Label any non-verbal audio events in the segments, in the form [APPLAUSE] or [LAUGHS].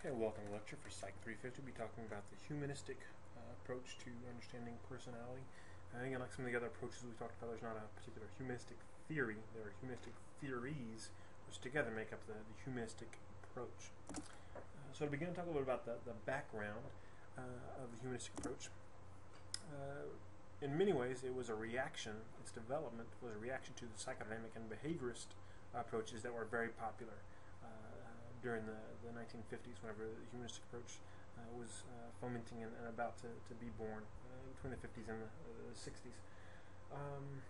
Okay, welcome to the lecture for Psych 350. We'll be talking about the humanistic uh, approach to understanding personality. I think like some of the other approaches we talked about, there's not a particular humanistic theory. There are humanistic theories, which together make up the, the humanistic approach. Uh, so to begin, talk a little bit about the, the background uh, of the humanistic approach. Uh, in many ways, it was a reaction, its development was a reaction to the psychodynamic and behaviorist approaches that were very popular during the, the 1950s, whenever the humanistic approach uh, was uh, fomenting and, and, about to, to be born uh, between the 50s and the, the 60s. Um,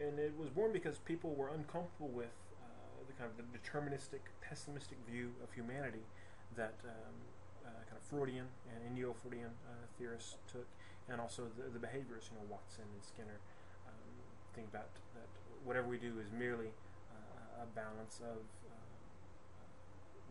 and it was born because people were uncomfortable with uh, the kind of the deterministic, pessimistic view of humanity that um, uh, kind of Freudian and neo-Freudian uh, theorists took, and also the, the behaviorists, you know, Watson and Skinner, um, think about that whatever we do is merely a balance of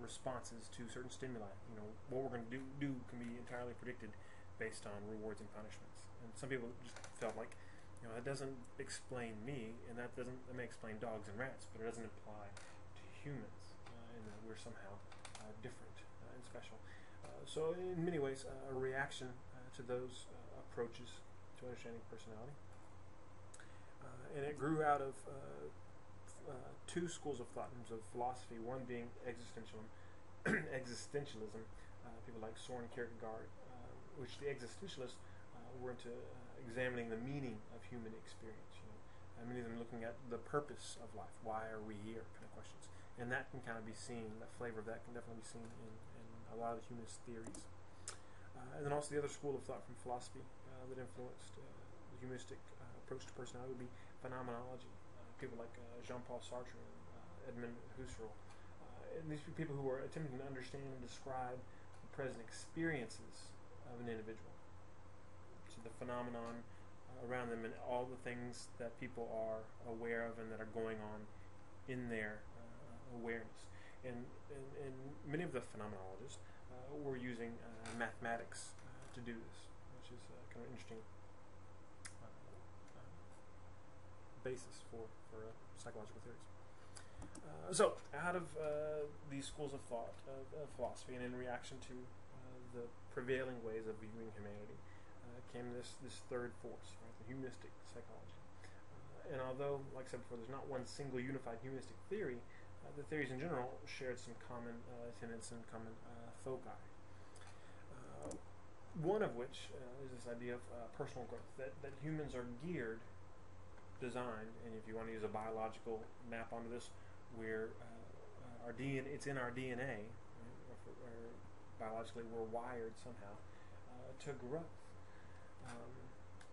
responses to certain stimuli. You know, what we're going to do, do can be entirely predicted based on rewards and punishments. And some people just felt like, you know, that doesn't explain me, and that doesn't that may explain dogs and rats, but it doesn't apply to humans, uh, and that we're somehow uh, different uh, and special. Uh, so, in many ways, uh, a reaction uh, to those approaches to understanding personality, and it grew out of two schools of thought in terms of philosophy, one being existentialism, [CLEARS THROAT] existentialism uh, people like Soren Kierkegaard, uh, which the existentialists uh, were into uh, examining the meaning of human experience. You know, many of them looking at the purpose of life, why are we here, kind of questions, and that can kind of be seen. That flavor of that can definitely be seen in, in a lot of the humanist theories. Uh, and then also the other school of thought from philosophy that influenced the humanistic approach to personality would be phenomenology people like uh, Jean-Paul Sartre and uh, Edmund Husserl. Uh, these people who are attempting to understand and describe the present experiences of an individual. So the phenomenon around them and all the things that people are aware of and that are going on in their uh, awareness. And, and, and, many of the phenomenologists uh, were using uh, mathematics to do this, which is kind of interesting basis for, for uh, psychological theories. Uh, so, out of uh, these schools of thought, of, of, philosophy, and in reaction to uh, the prevailing ways of viewing humanity, uh, came this, this third force, right, the humanistic psychology. and although, like I said before, there's not one single unified humanistic theory, the theories in general shared some common tenets and common foci one of which uh, is this idea of uh, personal growth, that, that humans are geared designed, and if you want to use a biological map onto this, where uh, our DNA, it's in our DNA, or, or biologically we're wired somehow uh, to growth. Um,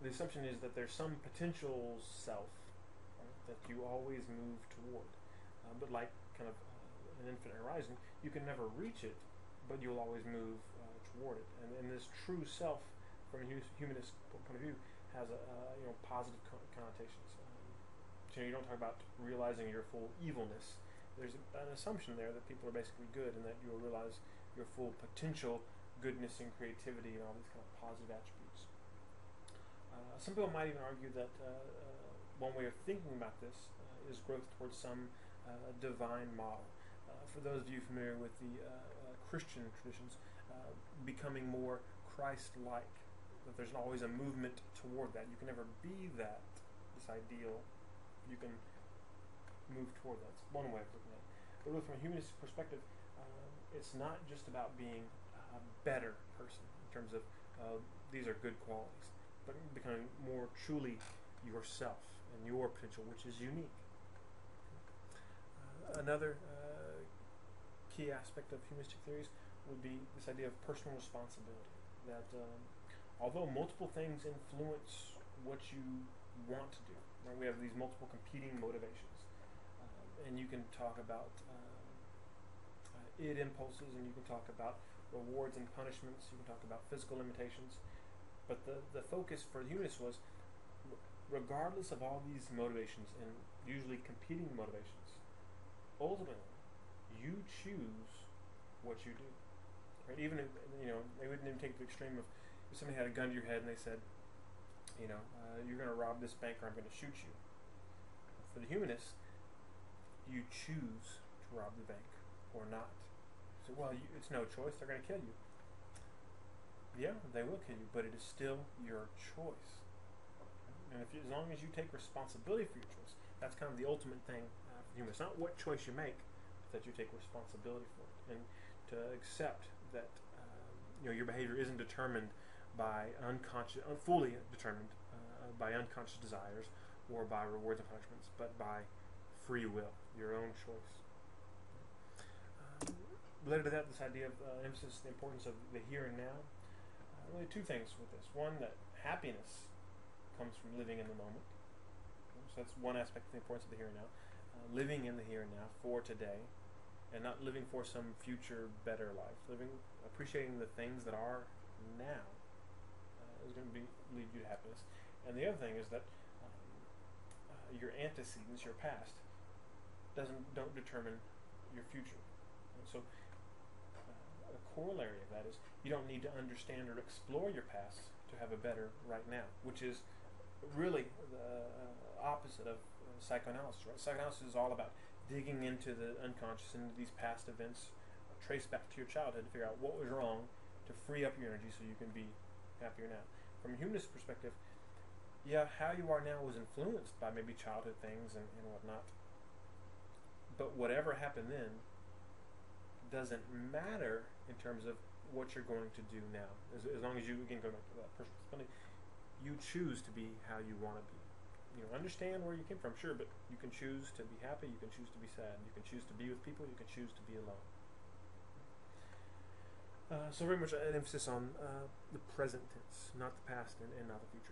the assumption is that there's some potential self right, that you always move toward, uh, but like kind of uh, an infinite horizon, you can never reach it, but you'll always move uh, toward it. And, and this true self, from a humanist point of view, has a, you know positive connotations you know, you don't talk about realizing your full evilness. There's an assumption there that people are basically good and that you will realize your full potential goodness and creativity and all these kind of positive attributes. Uh, some people might even argue that uh, uh, one way of thinking about this uh, is growth towards some uh, divine model. Uh, for those of you familiar with the Christian traditions, becoming more Christ-like, that there's always a movement toward that. You can never be that, this ideal you can move toward that. It's one way of looking at it. But really, from a humanist perspective, uh, it's not just about being a better person in terms of uh, these are good qualities, but becoming more truly yourself and your potential, which is unique. Uh, another uh, key aspect of humanistic theories would be this idea of personal responsibility. That um, although multiple things influence what you want to do, Right? We have these multiple competing motivations. Uh, and you can talk about uh, uh, id impulses, and you can talk about rewards and punishments. You can talk about physical limitations. But the, the focus for humanists was regardless of all these motivations and usually competing motivations, ultimately, you choose what you do. Right? Even if, you know, they wouldn't even take the extreme of if somebody had a gun to your head and they said, you know, uh, you're going to rob this bank or I'm going to shoot you. For the humanist, you choose to rob the bank or not. So, well, you, it's no choice. They're going to kill you. Yeah, they will kill you, but it is still your choice. And if you, as long as you take responsibility for your choice, that's kind of the ultimate thing uh, for humans. It's not what choice you make, but that you take responsibility for it, and to accept that um, you know your behavior isn't determined by unconscious, fully determined uh, by unconscious desires or by rewards and punishments, but by free will, your own choice. Um, related to that, this idea of uh, emphasis the importance of the here and now. Uh, really, two things with this. One, that happiness comes from living in the moment. So that's one aspect of the importance of the here and now. Uh, living in the here and now for today, and not living for some future better life. Living, appreciating the things that are now is going to be lead you to happiness. And the other thing is that um, uh, your antecedents, your past, doesn't don't determine your future. And so uh, a corollary of that is you don't need to understand or explore your past to have a better right now, which is really the uh, opposite of uh, psychoanalysis. Right? Psychoanalysis is all about digging into the unconscious, into these past events, trace back to your childhood to figure out what was wrong, to free up your energy so you can be happier now. From a humanist perspective, yeah, how you are now was influenced by maybe childhood things and, and whatnot. But whatever happened then doesn't matter in terms of what you're going to do now. As, as long as you, again, go back to that personal responsibility, you choose to be how you want to be. You know, understand where you came from, sure, but you can choose to be happy, you can choose to be sad, you can choose to be with people, you can choose to be alone. Uh, so very much an emphasis on uh, the present tense, not the past and, and not the future.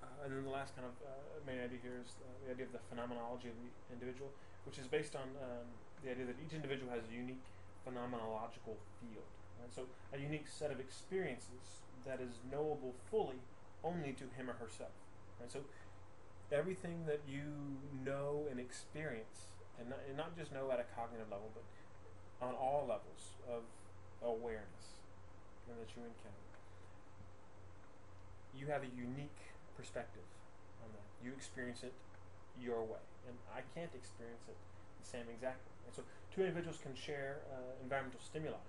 Uh, and then the last kind of uh, main idea here is uh, the idea of the phenomenology of the individual, which is based on um, the idea that each individual has a unique phenomenological field. Right? So a unique set of experiences that is knowable fully only to him or herself. Right? So everything that you know and experience, and not, and not just know at a cognitive level, but on all levels of awareness and that you encounter, you have a unique perspective on that. You experience it your way, and I can't experience it the same exactly. And so, two individuals can share uh, environmental stimuli,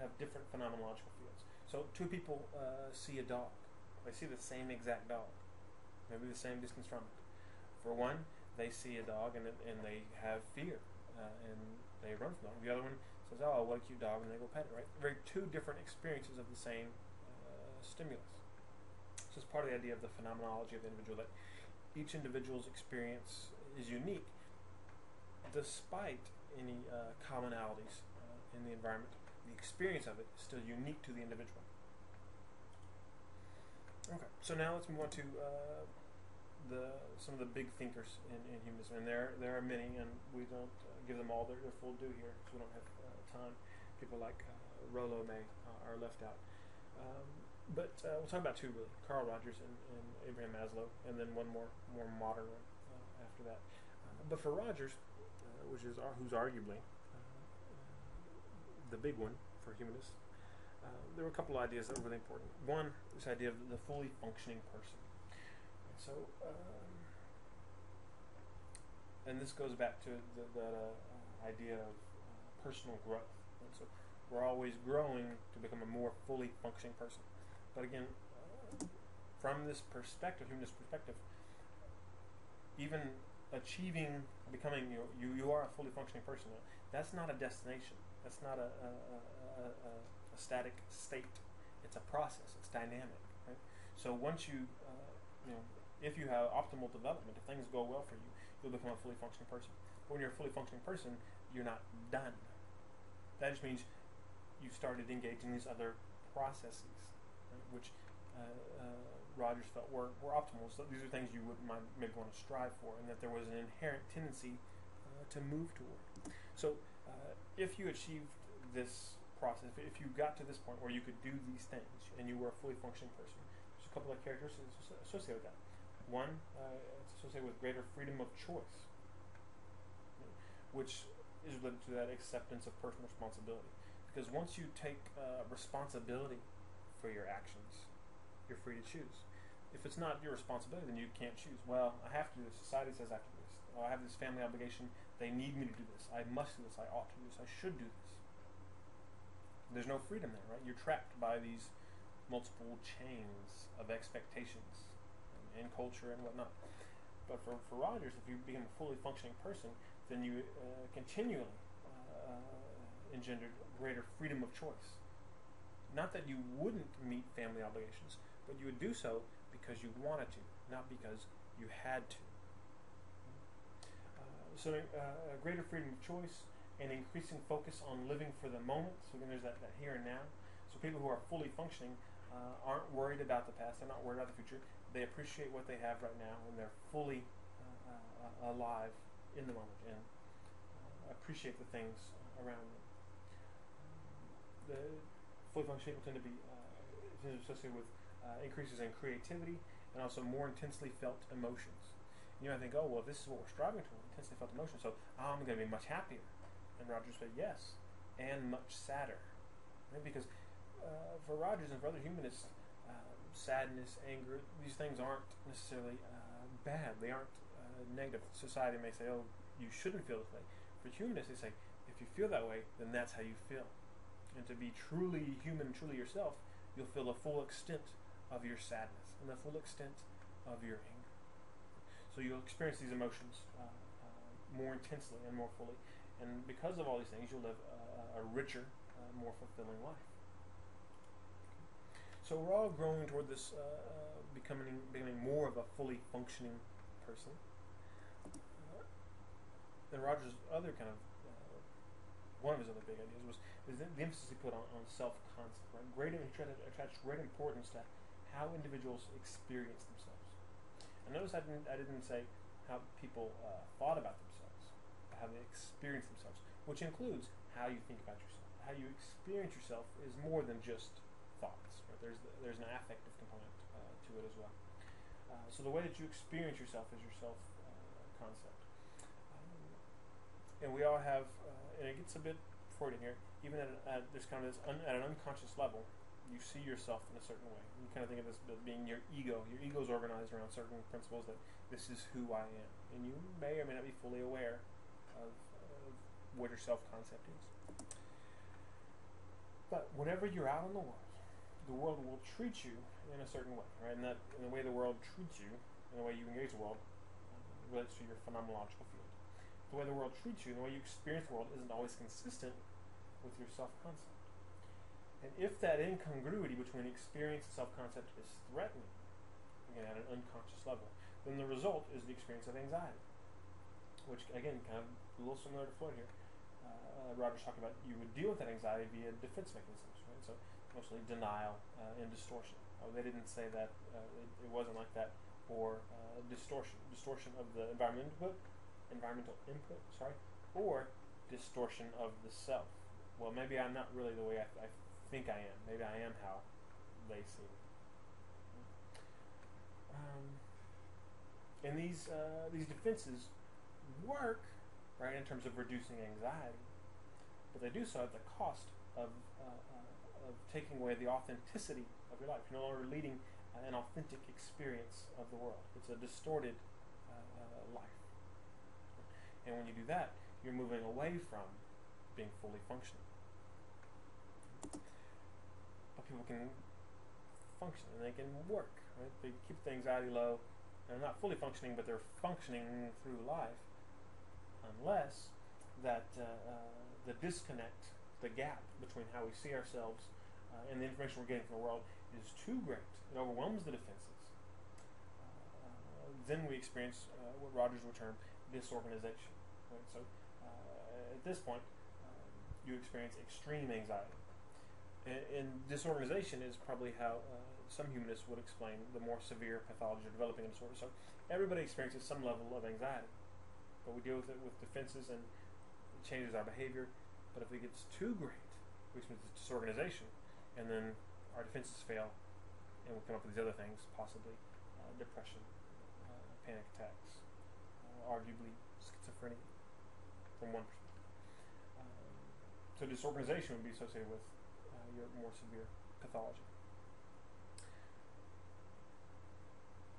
have different phenomenological fields. so two people uh, see a dog. They see the same exact dog, maybe the same distance from it. For one, they see a dog and and they have fear uh, and they run from it. The other one says, "Oh, what a cute dog," and they go pet it. Right? Very two different experiences of the same uh, stimulus. So it's part of the idea of the phenomenology of the individual that each individual's experience is unique, despite any uh, commonalities uh, in the environment the experience of it is still unique to the individual. Okay, so now let's move on to uh, the some of the big thinkers in, in humanism, and there there are many, and we don't uh, give them all their, their full due here, because we don't have time. People like uh, Rollo May uh, are left out. Um, but uh, we'll talk about two really: Carl Rogers and, and Abraham Maslow, and then one more more modern one after that. but for Rogers, which is who's arguably the big one for humanists, uh, there were a couple of ideas that were really important. One, this idea of the fully functioning person. And so, um, and this goes back to the, the uh, idea of uh, personal growth. And so, we're always growing to become a more fully functioning person. But again, from this perspective, humanist perspective, even achieving, becoming you, know, you, you are a fully functioning person. That's not a destination that's not a, a, a, a, static state. It's a process. It's dynamic. Right? So once you, uh, you know, if you have optimal development, if things go well for you, you'll become a fully functioning person. But when you're a fully functioning person, you're not done. That just means you've started engaging these other processes, right? which uh, uh, Rogers felt were, were optimal. So these are things you would might, maybe want to strive for, and that there was an inherent tendency uh, to move toward. So uh, if you achieved this process, if you got to this point where you could do these things and you were a fully functioning person, there's a couple of characteristics associated with that. One, uh, it's associated with greater freedom of choice, which is related to that acceptance of personal responsibility. Because once you take uh, responsibility for your actions, you're free to choose. If it's not your responsibility, then you can't choose. Well, I have to do this. Society says I have to do this. I have this family obligation. They need me to do this. I must do this. I ought to do this. I should do this. There's no freedom there, right? You're trapped by these multiple chains of expectations and, and culture and whatnot. But for, for Rogers, if you become a fully functioning person, then you uh, continually uh, engendered greater freedom of choice. Not that you wouldn't meet family obligations, but you would do so because you wanted to, not because you had to. Uh, so, uh, greater freedom of choice and increasing focus on living for the moment. So, again, there's that, that here and now. So, people who are fully functioning uh, aren't worried about the past, they're not worried about the future. They appreciate what they have right now, and they're fully uh, alive in the moment and uh, appreciate the things around them. The fully functioning people tend to be associated with increases in creativity and also more intensely felt emotions. You might think, oh, well, this is what we're striving toward, intensely felt emotions, so I'm going to be much happier. And Rogers said, yes, and much sadder. Right? Because uh, for Rogers and for other humanists, um, sadness, anger, these things aren't necessarily uh, bad. They aren't uh, negative. Society may say, oh, you shouldn't feel this way. For humanists, they say, if you feel that way, then that's how you feel. And to be truly human, truly yourself, you'll feel the full extent of your sadness and the full extent of your anger. So you'll experience these emotions uh, uh, more intensely and more fully. And because of all these things, you'll live a, a richer, uh, more fulfilling life. So we're all growing toward this uh, uh, becoming becoming more of a fully functioning person. And Rogers' other kind of one of his other big ideas was, was the, the emphasis he put on, on self-concept. Right? Great, he tried to attach great importance to how individuals experience themselves. And notice I didn't, I didn't say how people uh, thought about themselves, how they experience themselves, which includes how you think about yourself. How you experience yourself is more than just thoughts. Right? There's the, there's an affective component uh, to it as well. Uh, so the way that you experience yourself is your self uh, concept. And we all have uh, and it gets a bit Freudian here, even at, at this kind of this un, at an unconscious level, you see yourself in a certain way. You kind of think of this as being your ego. Your ego is organized around certain principles that this is who I am, and you may or may not be fully aware of, of what your self concept is. But whenever you're out in the world, the world will treat you in a certain way, right? And that, in the way the world treats you, in the way you engage the world, relates to your phenomenological field the way the world treats you and the way you experience the world isn't always consistent with your self concept. And if that incongruity between experience and self concept is threatening, again at an unconscious level, then the result is the experience of anxiety. Which, again, kind of a little similar to Freud here. Uh, Rogers talking about you would deal with that anxiety via defense mechanisms, right? So, mostly denial uh, and distortion. Oh, they didn't say that, uh, it, it, wasn't like that, or uh, distortion. Distortion of the environment environmental input, sorry, or distortion of the self. Well, maybe I'm not really the way I, I think I am. Maybe I am how they see me. Um, and these uh, these defenses work, right, in terms of reducing anxiety, but they do so at the cost of uh, uh, of taking away the authenticity of your life. You're no longer leading an authentic experience of the world. It's a distorted when you do that, you're moving away from being fully functional. But people can function and they can work. Right? They keep the anxiety low. They're not fully functioning, but they're functioning through life, unless that uh, uh, the disconnect, the gap between how we see ourselves uh, and the information we're getting from the world is too great. It overwhelms the defenses. Uh, then we experience uh, what Rogers would term disorganization. Right? So uh, at this point, um, you experience extreme anxiety. And, disorganization is probably how uh, some humanists would explain the more severe pathology of developing a disorder. So everybody experiences some level of anxiety, but we deal with it with defenses and it changes our behavior. But if it gets too great, we experience disorganization, and then our defenses fail, and we come up with these other things, possibly uh, depression, uh, panic attacks, uh, arguably schizophrenia from one perspective. Um, so disorganization would be associated with uh, your more severe pathology.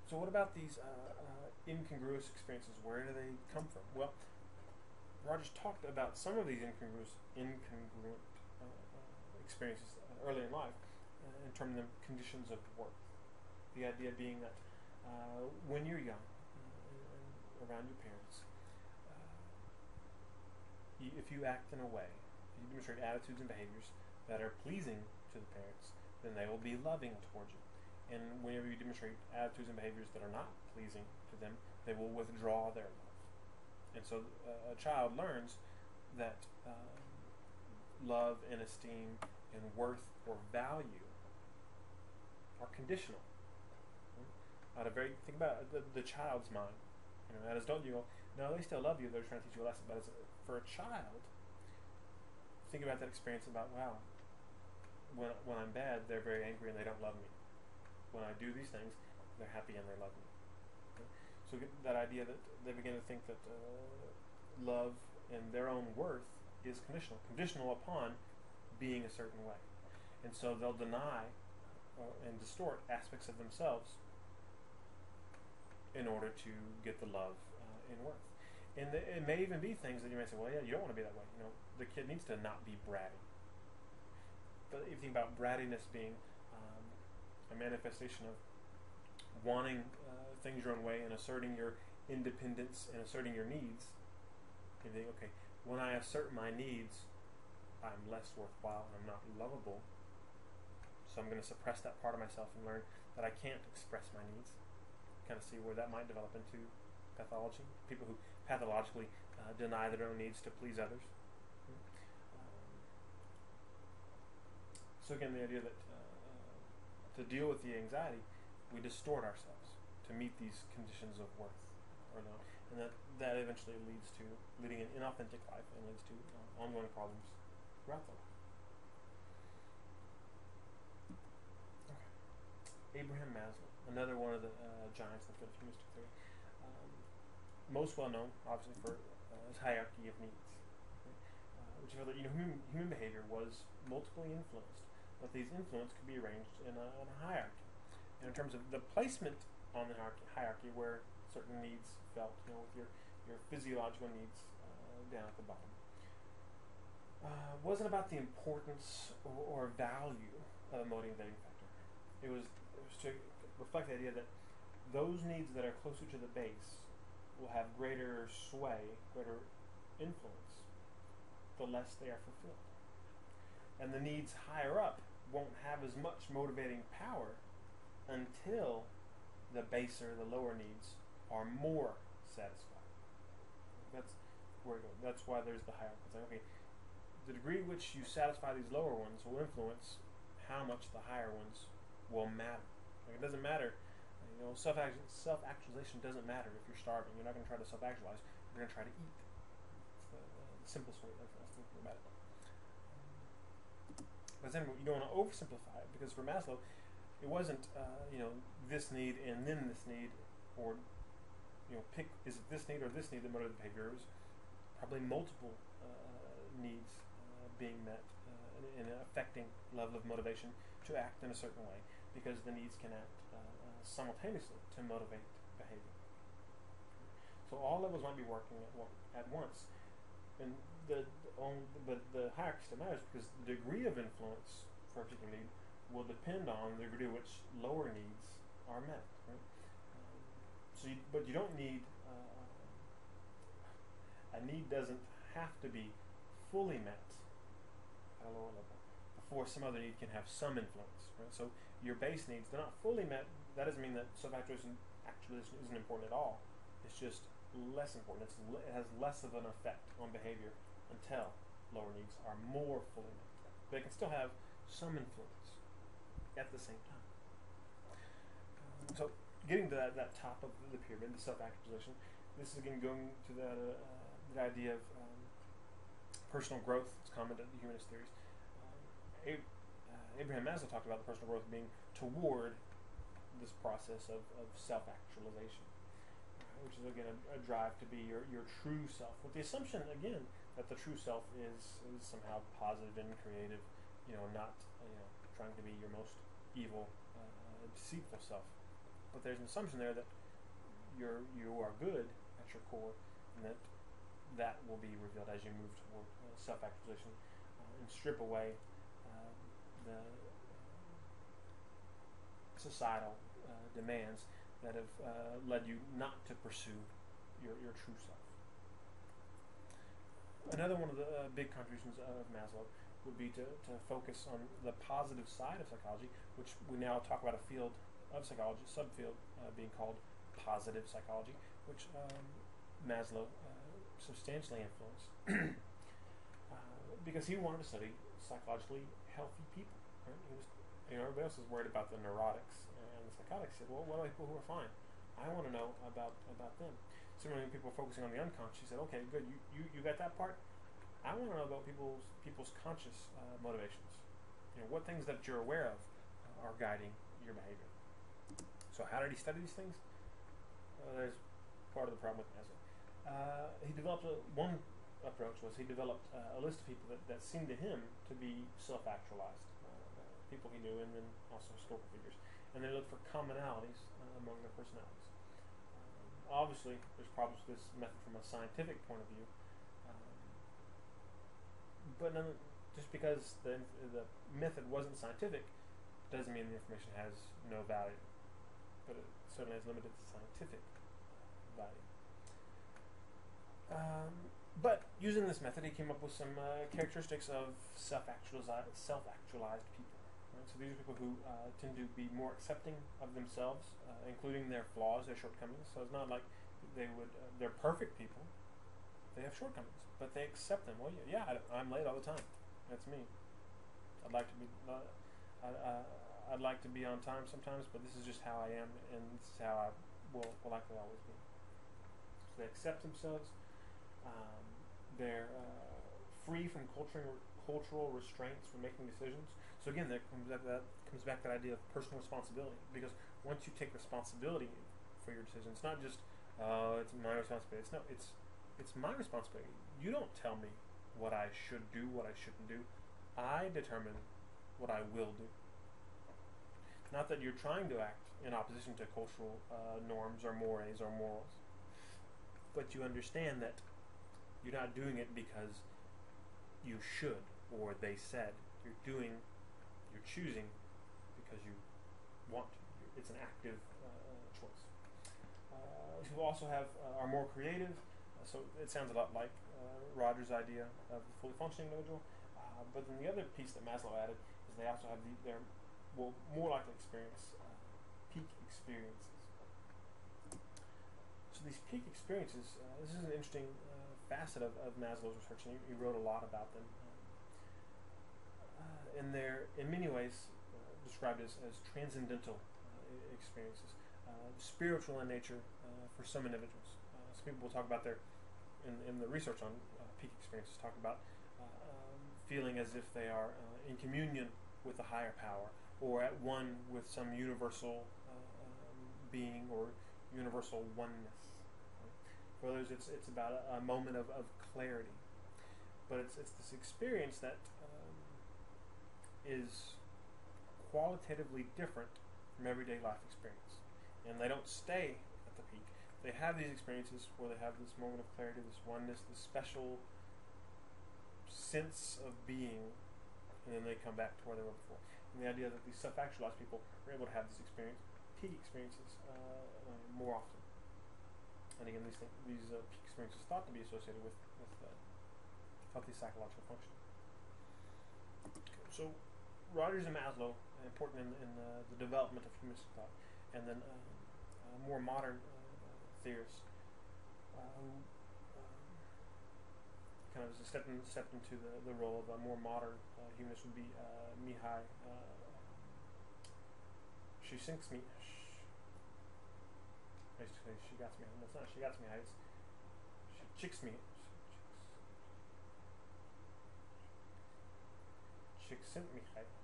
So what about these uh, uh, incongruous experiences? Where do they come from? Well, Rogers talked about some of these incongruous, incongruent uh, uh, experiences early in life and term them conditions of worth. The idea being that when you're young, around your parents, if you act in a way, if you demonstrate attitudes and behaviors that are pleasing to the parents, then they will be loving towards you. And whenever you demonstrate attitudes and behaviors that are not pleasing to them, they will withdraw their love. And so uh, a child learns that uh, love and esteem and worth or value are conditional. Out of very think about the, the child's mind. You know, as adult you go, no, they still love you. They're trying to teach you a lesson. But a, for a child, think about that experience about wow. When when I'm bad, they're very angry and they don't love me. When I do these things, they're happy and they love me. Okay? So that idea that they begin to think that uh, love and their own worth is conditional, conditional upon being a certain way, and so they'll deny uh, and distort aspects of themselves in order to get the love uh, and worth. And the, it may even be things that you may say, well, yeah, you don't want to be that way. You know, the kid needs to not be bratty. But if you think about brattiness being um, a manifestation of wanting uh, things your own way and asserting your independence and asserting your needs, you think, okay, when I assert my needs, I'm less worthwhile and I'm not lovable. So I'm going to suppress that part of myself and learn that I can't express my needs kind of see where that might develop into pathology. People who pathologically uh, deny their own needs to please others. Um, so again, the idea that uh, to deal with the anxiety, we distort ourselves to meet these conditions of worth or not, and that that eventually leads to leading an inauthentic life and leads to uh, ongoing problems throughout the life. Abraham Maslow another one of the uh, giants in the humanistic theory. Most well known, obviously, for uh, his hierarchy of needs, okay? uh, which that you know human, human behavior was multiply influenced, but these influences could be arranged in a, in a hierarchy. And in terms of the placement on the hierarchy, hierarchy where certain needs felt, you know, with your your physiological needs uh, down at the bottom. Uh, wasn't about the importance or, or value of a motivating factor. It was, it was to reflect the idea that those needs that are closer to the base will have greater sway, greater influence, the less they are fulfilled. And the needs higher up won't have as much motivating power until the baser, the lower needs are more satisfied. That's where that's why there's the hierarchy. It's like, okay, the degree which you satisfy these lower ones will influence how much the higher ones will matter. Like it doesn't matter. You know, self self actualization doesn't matter if you're starving. You're not going to try to self actualize. You're going to try to eat. It's the, uh, simplest way of, of thinking about it. But then you don't want to oversimplify it because for Maslow, it wasn't uh, you know this need and then this need, or you know pick is it this need or this need that motivated behavior. It was probably multiple uh, needs uh, being met uh, and affecting level of motivation to act in a certain way because the needs can act uh, simultaneously to motivate behavior. So all levels might be working at, one, at once, and the, on, but the hierarchy still matters because the degree of influence for a particular need will depend on the degree to which lower needs are met. Right? Um, so, you, but you don't need uh, a need doesn't have to be fully met at a lower level before some other need can have some influence. Right? So your base needs, they're not fully met. That doesn't mean that self-actualization actualization isn't important at all. It's just less important. It's, it has less of an effect on behavior until lower needs are more fully met. They can still have some influence at the same time. Um, so getting to that, that top of the pyramid, the self-actualization, this is again going to that, uh, uh, the idea of um, personal growth. It's common to the humanist theories. Um, Abraham Maslow talked about the personal growth being toward this process of, of self actualization, uh, which is again a, a, drive to be your, your true self, with the assumption again that the true self is, is somehow positive and creative, you know, not you know trying to be your most evil, uh, deceitful self. But there's an assumption there that you're you are good at your core, and that that will be revealed as you move toward uh, self actualization uh, and strip away the societal uh, demands that have uh, led you not to pursue your, your true self. Another one of the uh, big contributions of Maslow would be to, to focus on the positive side of psychology, which we now talk about a field of psychology, subfield uh, being called positive psychology, which um, Maslow uh, substantially influenced [CLEARS THROAT] because he wanted to study psychologically healthy people. Right? You know, everybody else was worried about the neurotics and the psychotics. Said, well, what about people who are fine? I want to know about about them. Similarly, when people are focusing on the unconscious, he said, okay, good, you, you, you got that part. I want to know about people's people's conscious uh, motivations. You know, what things that you're aware of uh, are guiding your behavior. So, how did he study these things? Uh, there's part of the problem with Maslow. Uh, he developed a, one approach was he developed uh, a list of people that, that seemed to him to be self-actualized, people he knew, and then also historical figures. And they looked for commonalities among their personalities obviously there's problems with this method from a scientific point of view. Um, but none, just because the, the method wasn't scientific doesn't mean the information has no value. But it certainly has limited scientific value. Um, but using this method, he came up with some uh, characteristics of self-actualized, self-actualized people. Right? So these are people who uh, tend to be more accepting of themselves, uh, including their flaws, their shortcomings. So it's not like they would, uh, they're perfect people. They have shortcomings, but they accept them. Well, yeah, I, am late all the time. That's me. I'd like to be, uh, I, I'd like to be on time sometimes, but this is just how I am, and this is how I will, will likely always be. So they accept themselves. Um, they're uh, free from cultural cultural restraints for making decisions. So again, that comes back that comes back that idea of personal responsibility. Because once you take responsibility for your decisions, it's not just uh, it's my responsibility. It's no, it's it's my responsibility. You don't tell me what I should do, what I shouldn't do. I determine what I will do. Not that you're trying to act in opposition to cultural uh, norms or mores or morals, but you understand that you're not doing it because you should or they said. You're doing you're choosing because you want to. It's an active uh, choice. Uh, who also have uh, are more creative. Uh, so it sounds a lot like uh, Rogers' idea of the fully functioning individual. But then the other piece that Maslow added is they also have the, their will more likely experience peak experiences. So these peak experiences, this is an interesting facet of, of Maslow's research, and he, he wrote a lot about them and they're in many ways uh, described as, as transcendental uh, experiences, uh, spiritual in nature for some individuals. some people will talk about their, in, in the research on peak experiences, talk about um, feeling as if they are in communion with a higher power or at one with some universal um, being or universal oneness. For others, it's, it's about a, a moment of, of clarity. But it's, it's this experience that is qualitatively different from everyday life experience. And they don't stay at the peak. They have these experiences where they have this moment of clarity, this oneness, this special sense of being, and then they come back to where they were before. And the idea that these self-actualized people are able to have these experience, peak experiences uh, uh, more often. And again, these things, these uh, peak experiences thought to be associated with, with uh, healthy psychological function. So Rogers and Maslow, important in, in uh, the development of humanistic thought, and then uh, uh, more modern theorists um, kind of stepped, in, stepped into the, the role of a more modern uh, humanist would be uh, Mihaly uh, She sinks me. Basically, she got me. That's not she got me. She chicks me. Csikszentmihalyi.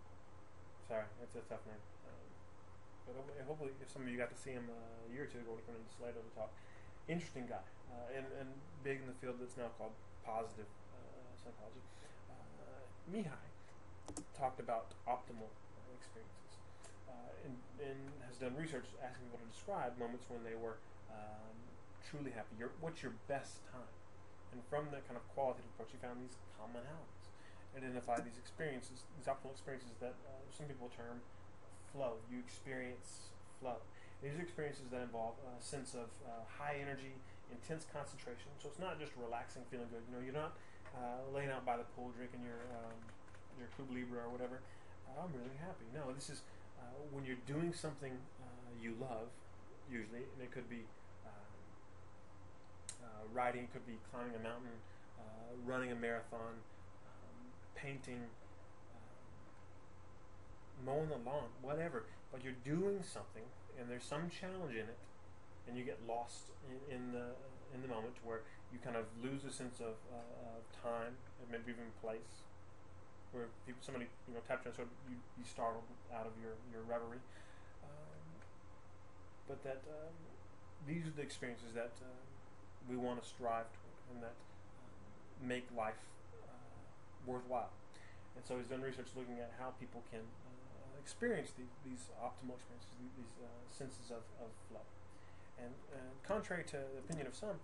Sorry, it's a tough name. Um, but hopefully, if some of you got to see him uh, a year or two ago he came into Slater to talk, interesting guy, uh, and, and big in the field that's now called positive uh, psychology. Uh, Mihaly talked about optimal experiences uh, and, and, has done research asking people to describe moments when they were um, truly happy. Your, what's your best time? And from that kind of qualitative approach, he found these commonalities. Identify these experiences, these optimal experiences that uh, some people term flow. You experience flow. These are experiences that involve a sense of uh, high energy, intense concentration. So it's not just relaxing, feeling good. You know, you're not uh, laying out by the pool drinking your um, your Cuba Libre or whatever. Uh, I'm really happy. No, this is uh, when you're doing something uh, you love, usually, and it could be uh, riding, it could be climbing a mountain, running a marathon, um, painting, um, mowing the lawn, whatever. But you're doing something, and there's some challenge in it, and you get lost in, in the in the moment to where you kind of lose a sense of, uh, of time and maybe even place. Where people, somebody you know taps you, so you you startled out of your your reverie. Um, but that um, these are the experiences that uh, we want to strive toward and that um, make life uh, worthwhile. And so he's done research looking at how people can uh, experience the, these optimal experiences, these uh, senses of, of flow. And uh, contrary to the opinion of some,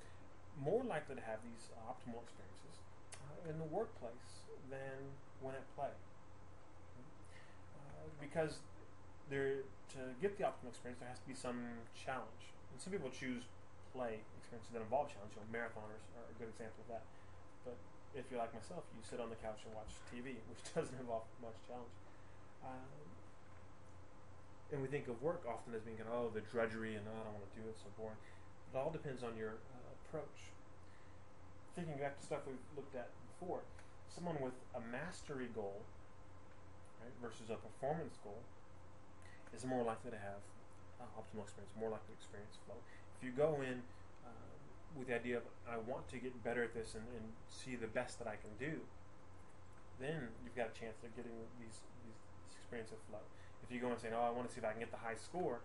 more likely to have these optimal experiences uh, in the workplace than when at play. Uh, because there, to get the optimal experience, there has to be some challenge. And some people choose play experiences that involve challenge. You know, marathoners are a good example of that. If you're like myself, you sit on the couch and watch TV, [LAUGHS] which doesn't involve much challenge. Um, and we think of work often as being, oh, the drudgery and oh, I don't want to do it, so boring. It all depends on your uh, approach. Thinking back to stuff we've looked at before, someone with a mastery goal right, versus a performance goal is more likely to have uh, optimal experience, more likely to experience flow. If you go in uh, with the idea of I want to get better at this and, and see the best that I can do, then you've got a chance of getting these, these experience of flow if you go and say, "Oh, I want to see if I can get the high score,"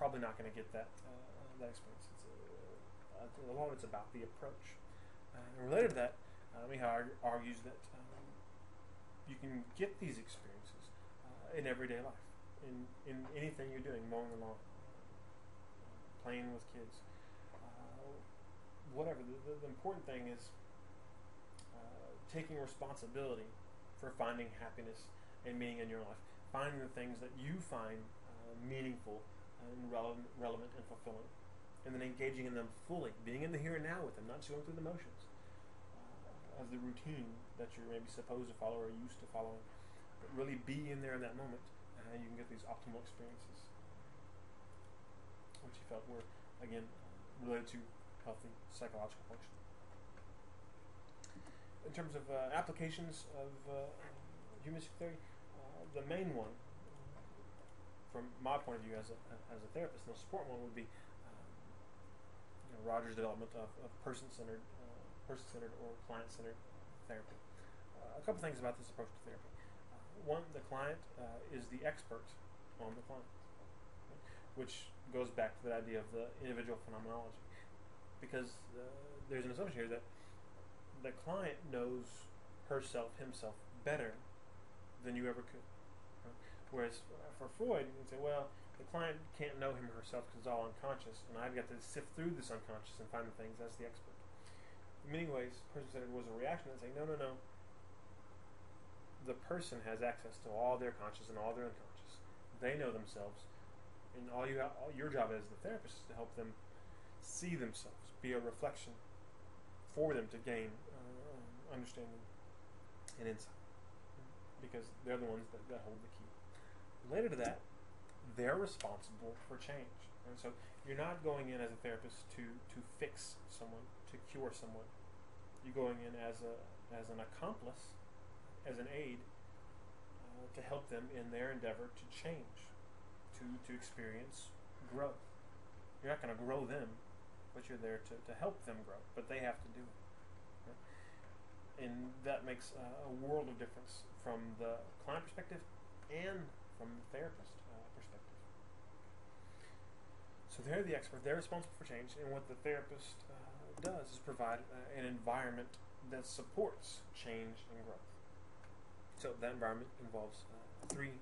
probably not going to get that uh, that experience. It's a, uh, a lot of it's about the approach. Uh, and related to that, uh, Mihaly argues that um, you can get these experiences uh, in everyday life, in in anything you're doing, mowing the lawn, playing with kids, whatever. The, the, the, important thing is taking responsibility for finding happiness and meaning in your life. Finding the things that you find uh, meaningful and relevant, relevant and fulfilling, and then engaging in them fully, being in the here and now with them, not just going through the motions. Uh, of the routine that you're maybe supposed to follow or used to following, but really be in there in that moment, and you can get these optimal experiences, which he felt were again related to healthy psychological function. In terms of uh, applications of uh, humanistic theory, the main one, from my point of view as a, as a therapist, and the support one would be um, you know, Rogers' development of, of person-centered, uh, person-centered or client-centered therapy. Uh, a couple things about this approach to therapy. Uh, one, the client uh, is the expert on the client, which goes back to the idea of the individual phenomenology, because uh, there's an assumption here that the client knows herself, himself better than you ever could. Whereas for Freud, you can say, well, the client can't know him or herself because it's all unconscious, and I've got to sift through this unconscious and find the things as the expert. In many ways, person-centered was a reaction that saying, no, no, no. The person has access to all their conscious and all their unconscious. They know themselves, and all you all your job as the therapist is to help them see themselves, be a reflection for them to gain uh, understanding and insight, because they're the ones that, that hold the key related to that, they're responsible for change. And so you're not going in as a therapist to, to fix someone, to cure someone. You're going in as a as an accomplice, as an aid, uh, to help them in their endeavor to change, to to experience growth. You're not going to grow them, but you're there to, to help them grow. But they have to do it. And that makes a world of difference from the client perspective and from the therapist uh, perspective. So they're the expert. They're responsible for change, and what the therapist uh, does is provide uh, an environment that supports change and growth. So that environment involves uh, three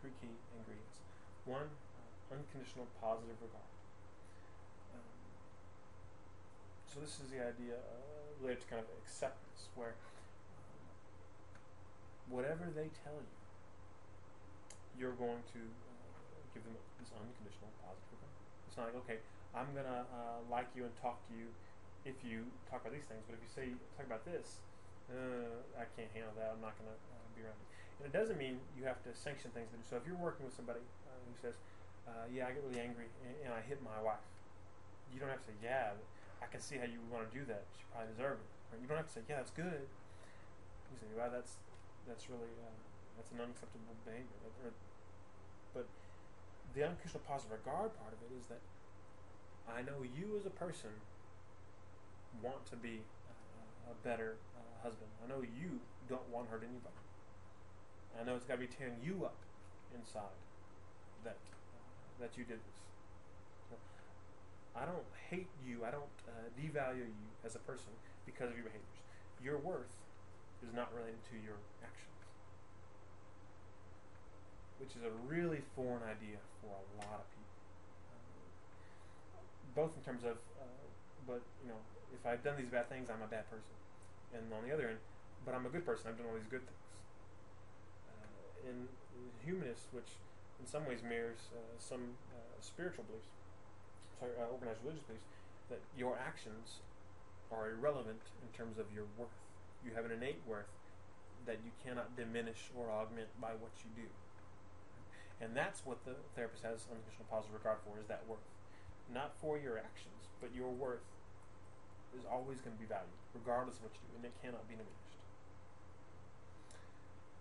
three key ingredients. One, uh, unconditional positive regard. Um, so this is the idea related to kind of acceptance, where whatever they tell you, you're going to uh, give them this unconditional positive regard. It's not like, okay, I'm going to uh, like you and talk to you if you talk about these things, but if you say, talk about this, uh, I can't handle that, I'm not going to uh, be around you. And it doesn't mean you have to sanction things. That, so if you're working with somebody uh, who says, uh, yeah, I get really angry and, and I hit my wife, you don't have to say, yeah, I can see how you want to do that. She probably deserved it. Or you don't have to say, yeah, that's good. You say, well, that's that's really uh, that's an unacceptable behavior. But the unconditional positive regard part of it is that I know you as a person want to be uh, a better uh, husband. I know you don't want to hurt anybody. I know it's got to be tearing you up inside that uh, that you did this. I don't hate you. I don't uh, devalue you as a person because of your behaviors. Your worth is not related to your actions, which is a really foreign idea for a lot of people. Uh, both in terms of, uh, but you know, if I've done these bad things, I'm a bad person, and on the other end, but I'm a good person. I've done all these good things. Uh, in, in humanists, which in some ways mirrors uh, some uh, spiritual beliefs, sorry, uh, organized religious beliefs, that your actions are irrelevant in terms of your worth. You have an innate worth that you cannot diminish or augment by what you do. And that's what the therapist has unconditional positive regard for is that worth. Not for your actions, but your worth is always going to be valued, regardless of what you do, and it cannot be diminished.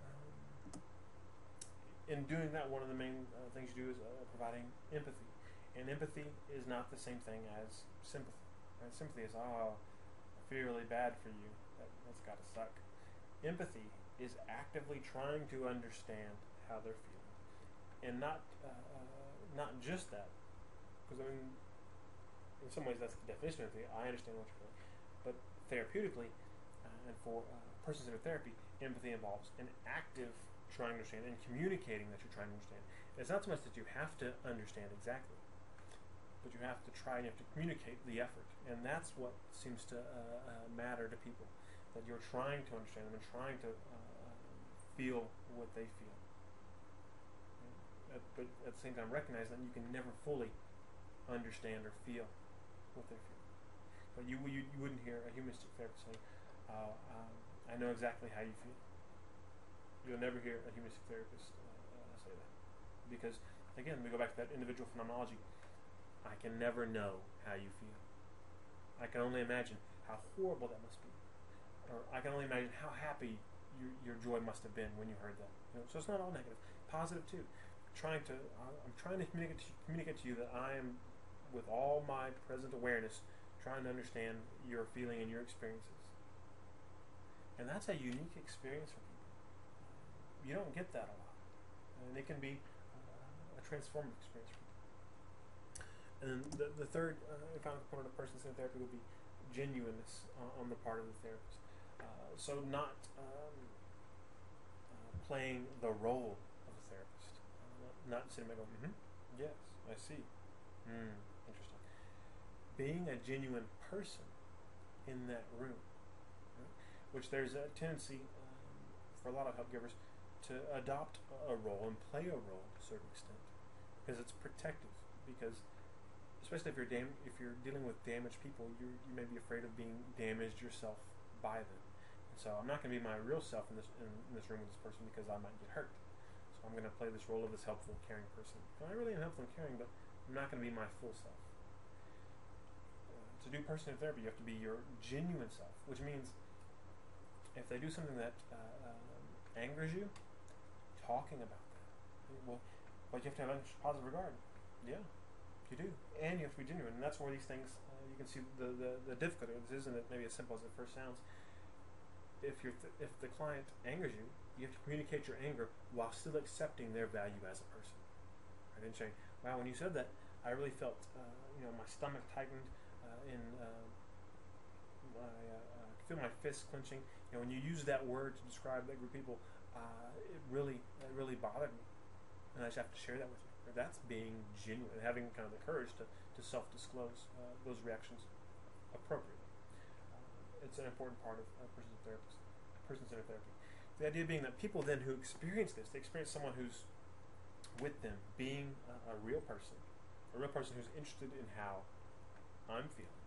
Um, in doing that, one of the main uh, things you do is uh, providing empathy. And empathy is not the same thing as sympathy. Right? Sympathy is, oh, I feel really bad for you. That, that's got to suck. Empathy is actively trying to understand how they're feeling, and not uh, uh, not just that, because I mean, in some ways that's the definition of empathy. I understand what you're feeling, but therapeutically, uh, and for uh, person-centered therapy, empathy involves an active trying to understand and communicating that you're trying to understand. It's not so much that you have to understand exactly, but you have to try and you have to communicate the effort, and that's what seems to uh, uh, matter to people that you're trying to understand them and trying to uh, feel what they feel. but at the same time, recognize that you can never fully understand or feel what they feel. But you, you, you wouldn't hear a humanistic therapist say, uh, um, I know exactly how you feel. You'll never hear a humanistic therapist uh, say that. Because, again, we go back to that individual phenomenology. I can never know how you feel. I can only imagine how horrible that must be or I can only imagine how happy your, your joy must have been when you heard that. You know, so it's not all negative. positive too. Trying to, I'm trying to communicate to, communicate to you that I am, with all my present awareness, trying to understand your feeling and your experiences. And that's a unique experience for people. You don't get that a lot, and it can be uh, a transformative experience for people. And the, the third uh, final component of person-centered therapy would be genuineness uh, on the part of the therapist. Uh, so not um, uh, playing the role of a therapist, uh, not sitting back going, mm-hmm, yes, I see, mm, interesting. Being a genuine person in that room, right? which there's a tendency um, for a lot of help givers to adopt a role and play a role to a certain extent because it's protective because especially if you're dam- if you're dealing with damaged people you you may be afraid of being damaged yourself by them so I'm not going to be my real self in this in, in, this room with this person because I might get hurt. So I'm going to play this role of this helpful, caring person. And I really am helpful and caring, but I'm not going to be my full self. To do person therapy, you have to be your genuine self, which means if they do something that uh, um, angers you, talking about that. Well, but you have to have a positive regard. Yeah, you do, and you have to be genuine, and that's where these things. Uh, you can see the, the the difficulty. This isn't maybe as simple as it first sounds if you th- if the client angers you, you have to communicate your anger while still accepting their value as a person. I didn't say, "Wow, when you said that, I really felt uh, you know my stomach tightened uh, in uh, my uh, I feel my fists clenching." You know, when you use that word to describe that group of people, uh, it really it really bothered me, and I just have to share that with you. That's being genuine, having kind of the courage to, to self disclose uh, those reactions appropriately it's an important part of uh, person therapist, person-centered therapy. The idea being that people then who experience this, they experience someone who's with them, being a, a real person, a real person who's interested in how I'm feeling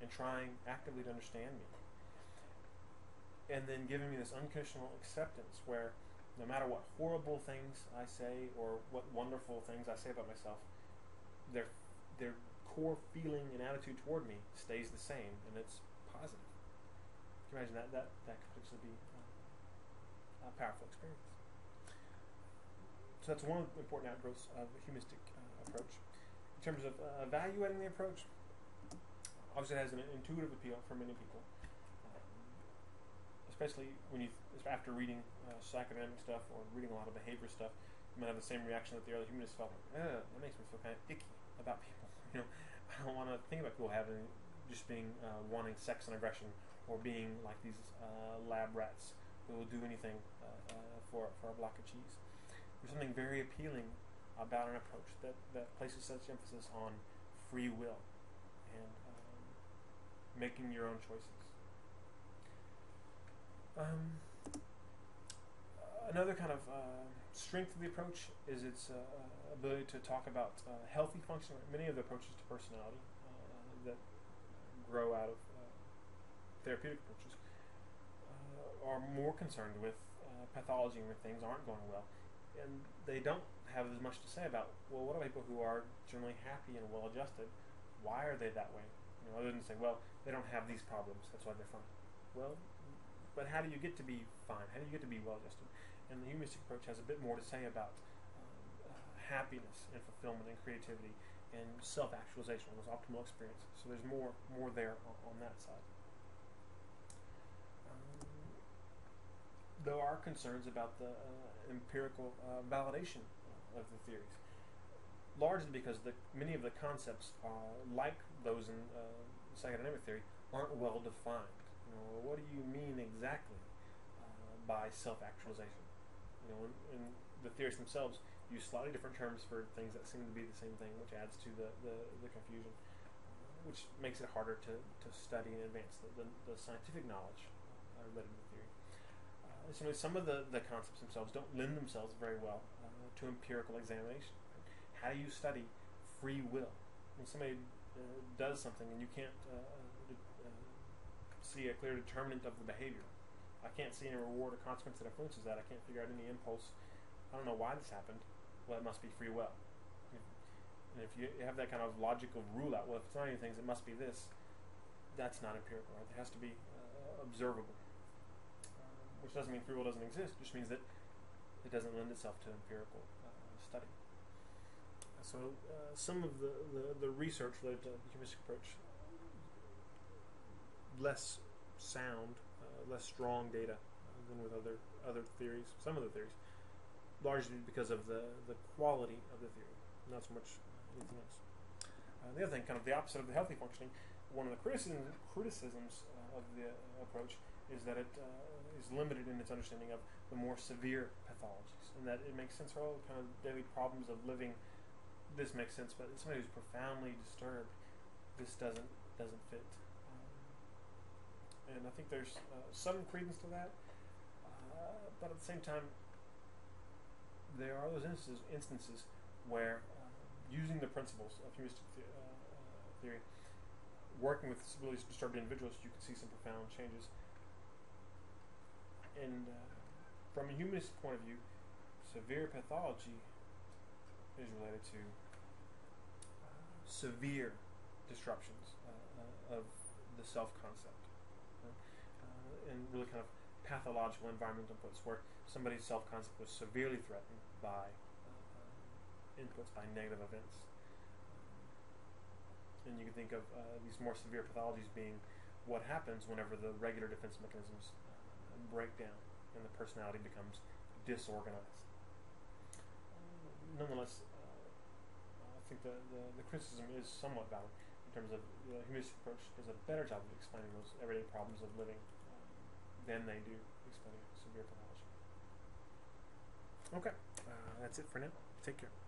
and trying actively to understand me. And then giving me this unconditional acceptance where no matter what horrible things I say or what wonderful things I say about myself, their their core feeling and attitude toward me stays the same and it's positive. Can you imagine that? That that could actually be uh, a powerful experience. So that's one of the important outgrowth of the humanistic uh, approach. In terms of uh, evaluating the approach, obviously it has an intuitive appeal for many people, um, especially when you after reading uh, psychodynamic stuff or reading a lot of behavior stuff, you might have the same reaction that the other humanists felt. Like, that makes me feel kind of icky about people. [LAUGHS] You know, I don't want to think about people having just being uh, wanting sex and aggression or being like these uh, lab rats who will do anything uh, uh, for for a block of cheese. There's something very appealing about an approach that, that places such emphasis on free will and um, making your own choices. Um, another kind of uh, strength of the approach is its uh, ability to talk about uh, healthy functioning. Many of the approaches to personality uh, that grow out of uh, therapeutic approaches uh, are more concerned with pathology and when things aren't going well. And they don't have as much to say about, well, what are people who are generally happy and well adjusted? Why are they that way? You know, other than say, well, they don't have these problems, that's why they're fine. Well, but how do you get to be fine? How do you get to be well adjusted? And the humanistic approach has a bit more to say about uh, happiness and fulfillment and creativity and self-actualization, those optimal experiences. So there's more more there on, on that side. Um, there are concerns about the uh, empirical uh, validation of the theories, largely because the, many of the concepts, are, like those in uh, psychodynamic theory, aren't well defined. You know, what do you mean exactly uh, by self-actualization? You know, in, the theories themselves use slightly different terms for things that seem to be the same thing, which adds to the, the, the confusion, which makes it harder to, to study and advance the, the, the scientific knowledge uh, related to the theory. Uh, so some of the, the concepts themselves don't lend themselves very well uh, to empirical examination. How do you study free will? When somebody uh, does something and you can't uh, see a clear determinant of the behavior, I can't see any reward or consequence that influences that. I can't figure out any impulse. I don't know why this happened. Well, it must be free will. And if you have that kind of logical rule out, well, if it's not any things, it must be this. That's not empirical. Right? It has to be uh, observable, uh, which doesn't mean free will doesn't exist. It just means that it doesn't lend itself to empirical uh, study. So uh, some of the, the, the research related to the humanistic approach less sound less strong data than with other other theories, some of the theories, largely because of the the quality of the theory, not so much anything else. Uh, the other thing, kind of the opposite of the healthy functioning, one of the criticisms criticisms uh, of the uh, approach is that it uh, is limited in its understanding of the more severe pathologies, and that it makes sense for all kind of daily problems of living. This makes sense, but somebody who's profoundly disturbed, this doesn't doesn't fit and I think there's uh, some credence to that. Uh, but at the same time, there are those instances, instances where uh, using the principles of humanistic the, uh, uh, theory, working with really disturbed individuals, you can see some profound changes. And uh, from a humanist point of view, severe pathology is related to severe disruptions of the self concept really kind of pathological environmental inputs where somebody's self concept was severely threatened by uh, inputs, by negative events. And you can think of uh, these more severe pathologies being what happens whenever the regular defense mechanisms uh, break down and the personality becomes disorganized. nonetheless, uh, I think the, the, the criticism is somewhat valid in terms of the humanistic approach does a better job of explaining those everyday problems of living than they do explaining severe pathology. Okay, uh, that's it for now. Take care.